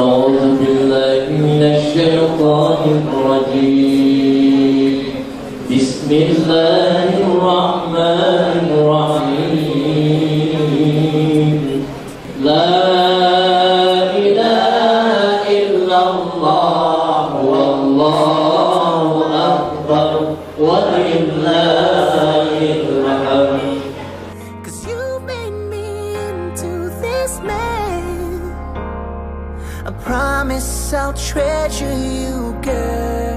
أعوذ بالله من الشيطان الرجيم. بسم الله الرحمن الرحيم. لا إله إلا الله والله promise I'll treasure you, girl.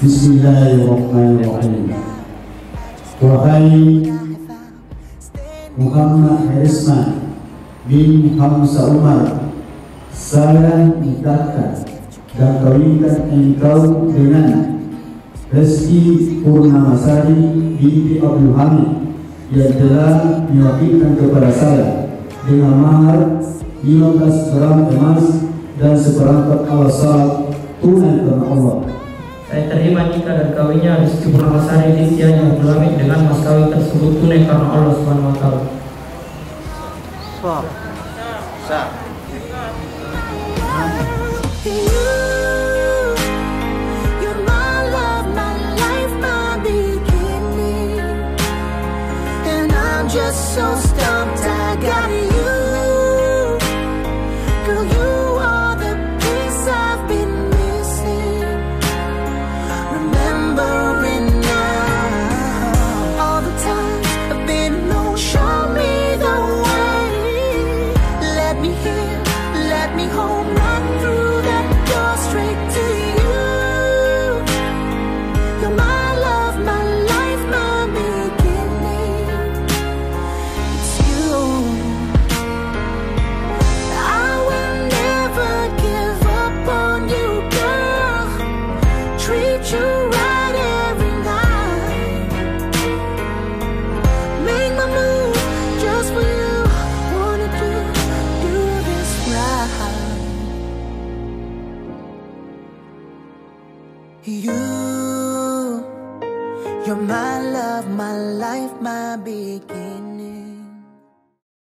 Bismillahirrahmanirrahim. Wahai Muhammad Harisman bin Hamzah Umar, saya nikahkan dan kawinkan engkau dengan Reski Purnamasari binti Abdul Hamid yang telah diwakilkan kepada saya dengan mahar 15 gram emas dan seperangkat salat tunai karena Allah. Saya terima nikah dan kawinnya Rizky Purnamasari binti yang Abdul dengan mas kawin tersebut tunai karena Allah Subhanahu wa taala. You, you're my love, You, you're my love, my life, my beginning.